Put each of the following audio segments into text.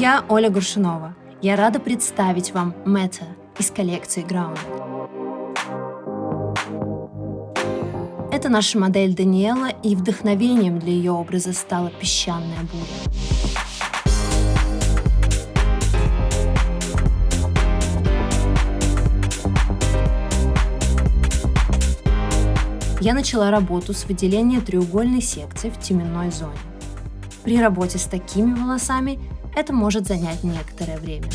Я Оля Горшунова. Я рада представить вам Meta из коллекции Ground. Это наша модель Даниэла, и вдохновением для ее образа стала песчаная буря. Я начала работу с выделения треугольной секции в теменной зоне. При работе с такими волосами это может занять некоторое время.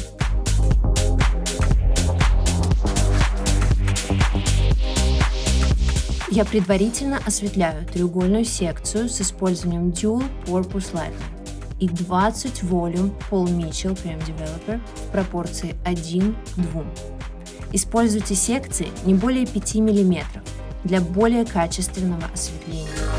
Я предварительно осветляю треугольную секцию с использованием Dual Purpose Lightning и 20 волюм Paul Mitchell Prem Developer в пропорции 1 к 2. Используйте секции не более 5 мм для более качественного осветления.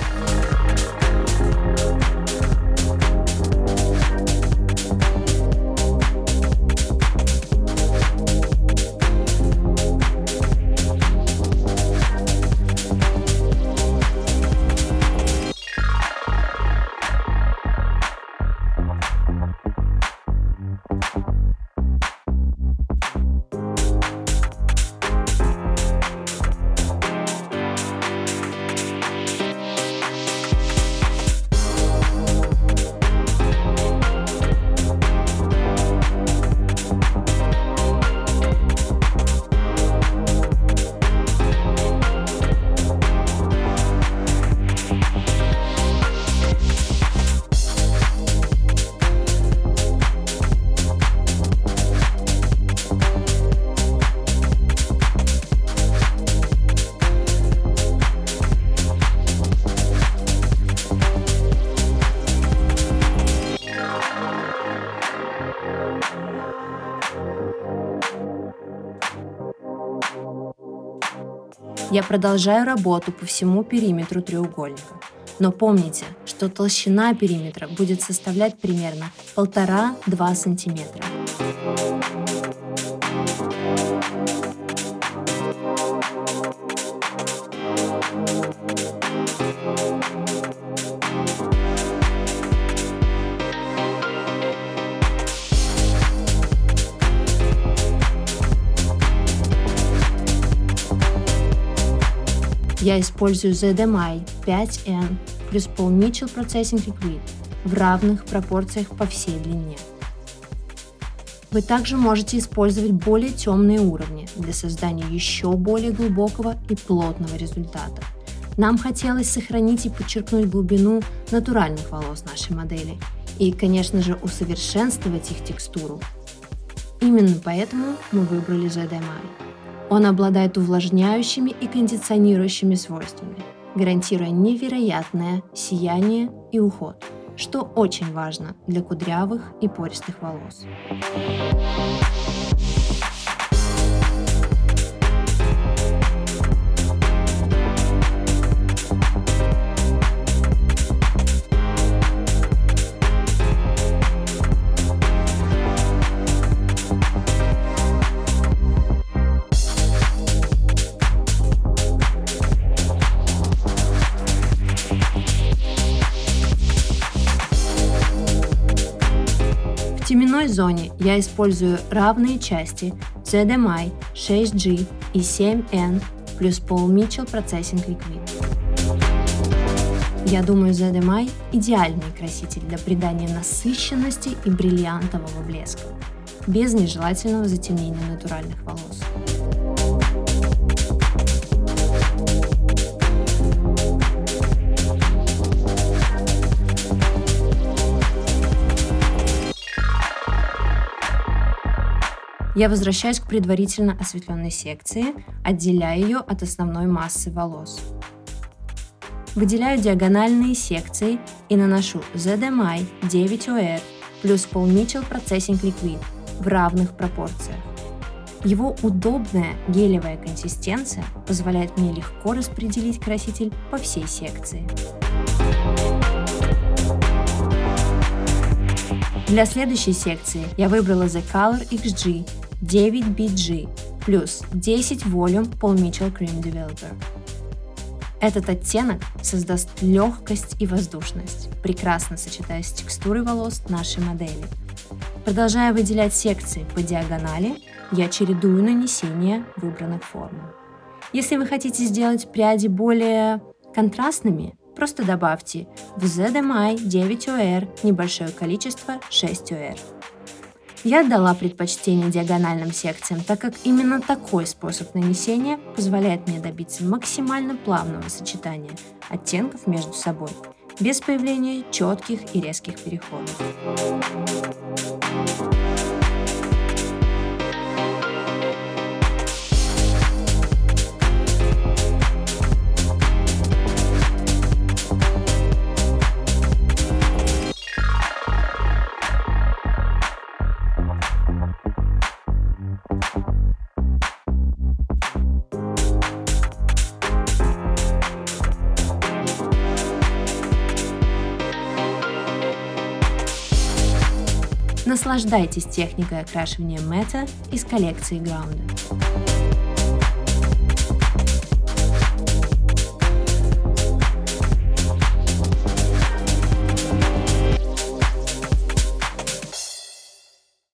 Я продолжаю работу по всему периметру треугольника. Но помните, что толщина периметра будет составлять примерно 1,5-2 сантиметра. Я использую ZMI 5N плюс Mitchell Processing Liquid в равных пропорциях по всей длине. Вы также можете использовать более темные уровни для создания еще более глубокого и плотного результата. Нам хотелось сохранить и подчеркнуть глубину натуральных волос нашей модели и, конечно же, усовершенствовать их текстуру. Именно поэтому мы выбрали ZMI. Он обладает увлажняющими и кондиционирующими свойствами, гарантируя невероятное сияние и уход, что очень важно для кудрявых и пористых волос. В теменной зоне я использую равные части ZMI 6G и 7N плюс Paul Mitchell Processing Liquid. Я думаю, ZMI – идеальный краситель для придания насыщенности и бриллиантового блеска, без нежелательного затемнения натуральных волос. Я возвращаюсь к предварительно осветленной секции, отделяя ее от основной массы волос. Выделяю диагональные секции и наношу ZMI 9OR плюс Paul Mitchell Processing Liquid в равных пропорциях. Его удобная гелевая консистенция позволяет мне легко распределить краситель по всей секции. Для следующей секции я выбрала The Color XG 9BG плюс 10 волюм Paul Mitchell Cream Developer. Этот оттенок создаст легкость и воздушность, прекрасно сочетаясь с текстурой волос нашей модели. Продолжая выделять секции по диагонали, я чередую нанесение выбранных форм. Если вы хотите сделать пряди более контрастными, просто добавьте в ZMI 9OR небольшое количество 6OR. Я отдала предпочтение диагональным секциям, так как именно такой способ нанесения позволяет мне добиться максимально плавного сочетания оттенков между собой, без появления четких и резких переходов. Наслаждайтесь техникой окрашивания мета из коллекции Grounded.